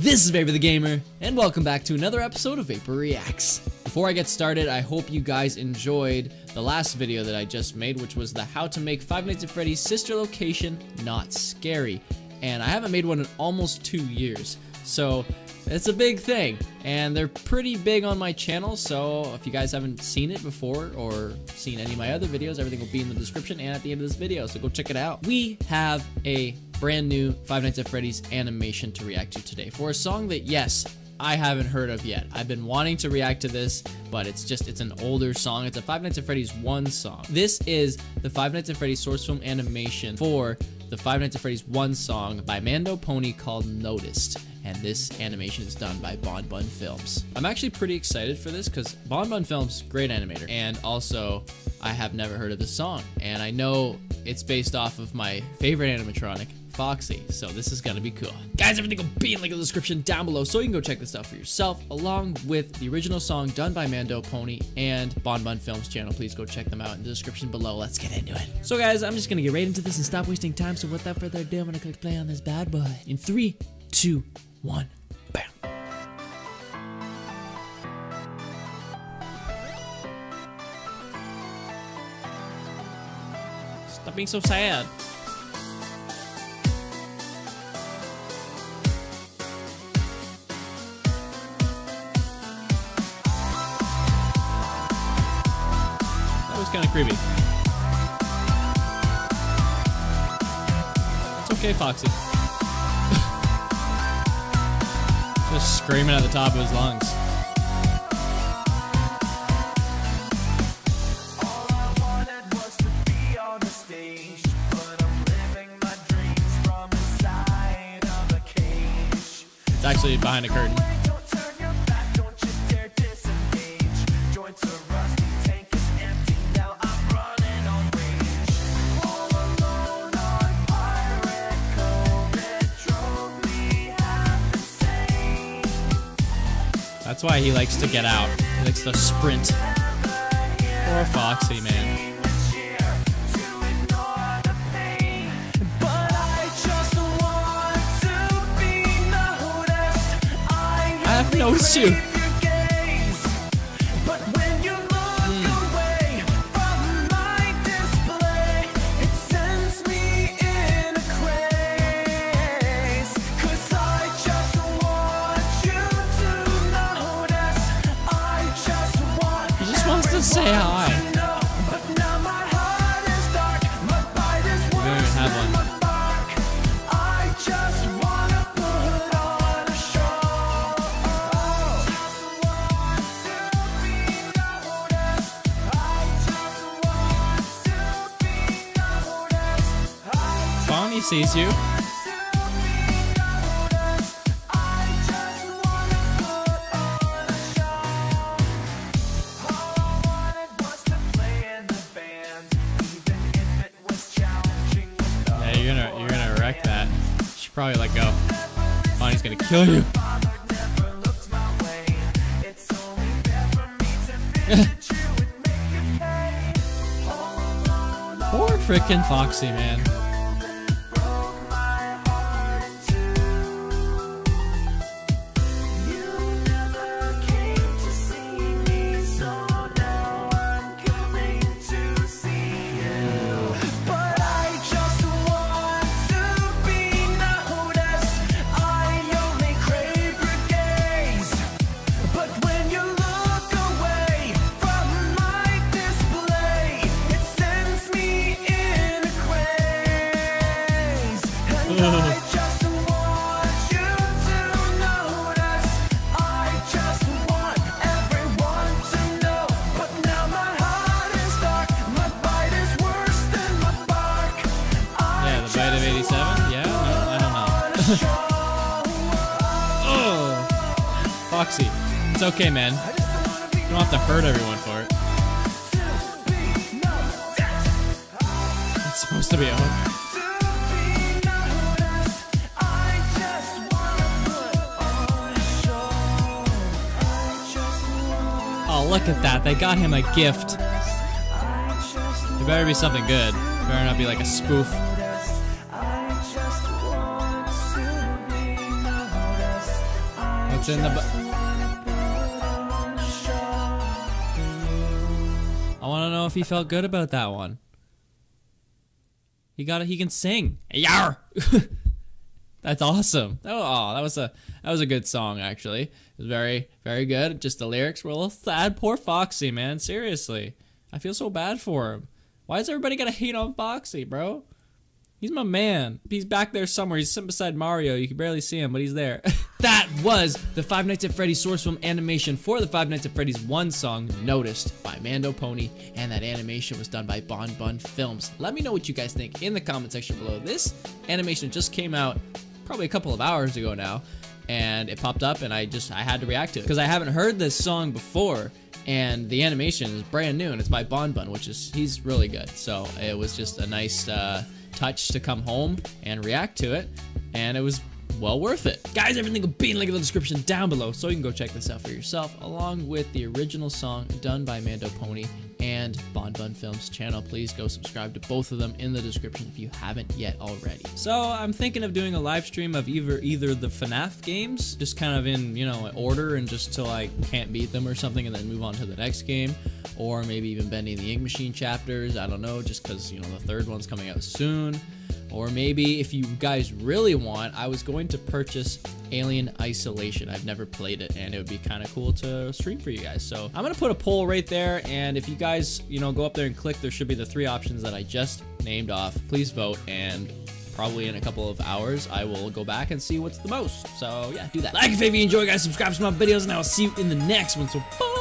This is Vapor the Gamer, and welcome back to another episode of Vapor Reacts. Before I get started, I hope you guys enjoyed the last video that I just made, which was the how to make Five Nights at Freddy's sister location not scary. And I haven't made one in almost two years, so it's a big thing. And they're pretty big on my channel, so if you guys haven't seen it before or seen any of my other videos, everything will be in the description and at the end of this video, so go check it out. We have a brand new Five Nights at Freddy's animation to react to today for a song that, yes, I haven't heard of yet. I've been wanting to react to this, but it's just, it's an older song. It's a Five Nights at Freddy's 1 song. This is the Five Nights at Freddy's source film animation for the Five Nights at Freddy's 1 song by MandoPony called Noticed and this animation is done by BonBun Films. I'm actually pretty excited for this because BonBun Films, great animator, and also I have never heard of this song, and I know it's based off of my favorite animatronic, Foxy, so this is gonna be cool. Guys, everything will be in the description down below, so you can go check this out for yourself, along with the original song done by MandoPony and BonBun Films channel. Please go check them out in the description below. Let's get into it. So guys, I'm just gonna get right into this and stop wasting time, so without further ado, I'm gonna click play on this bad boy. In three, two, one, bam. Stop being so sad. Kind of creepy. It's okay, Foxy. Just screaming at the top of his lungs. It's actually behind a curtain. That's why he likes to get out. He likes to sprint. Poor Foxy, man. I have noticed you. Say hi. We don't have one. Bonnie sees you. Probably let go. Bonnie's gonna kill you. Poor frickin' Foxy, man. Oh. Foxy. It's okay, man. You don't have to hurt everyone for it. It's supposed to be a. look at that. They got him a gift. It better be something good. It better not be like a spoof. It's in the. I want to know if he felt good about that one. He got it. He can sing. Yar. That's awesome. Oh, that was a that was a good song actually. It was very very good. Just the lyrics were a little sad. Poor Foxy, man. Seriously, I feel so bad for him. Why is everybody gotta hate on Foxy, bro? He's my man. He's back there somewhere. He's sitting beside Mario. You can barely see him, but he's there. that was the Five Nights at Freddy's source film animation for the Five Nights at Freddy's one song, Noticed, by MandoPony, and that animation was done by BonBun Films. Let me know what you guys think in the comment section below. This animation just came out probably a couple of hours ago now, and it popped up, and I just, I had to react to it, because I haven't heard this song before, and the animation is brand new, and it's by BonBun, which is, he's really good, so it was just a nice, uh, touch to come home and react to it, and it was well worth it. Guys, everything will be in link in the description down below, so you can go check this out for yourself, along with the original song done by Mando Pony and BonBun Films channel. Please go subscribe to both of them in the description if you haven't yet already. So I'm thinking of doing a live stream of either either the FNAF games, just kind of in, you know, order and just till I can't beat them or something and then move on to the next game, or maybe even Bendy and the Ink Machine chapters, I don't know, just because, you know, the third one's coming out soon. Or maybe if you guys really want, I was going to purchase Alien Isolation. I've never played it and it would be kind of cool to stream for you guys. So I'm going to put a poll right there and if you guys, you know, go up there and click, there should be the three options that I just named off. Please vote and probably in a couple of hours, I will go back and see what's the most. So yeah, do that. Like if you enjoy, guys, subscribe to my videos, and I will see you in the next one. So bye!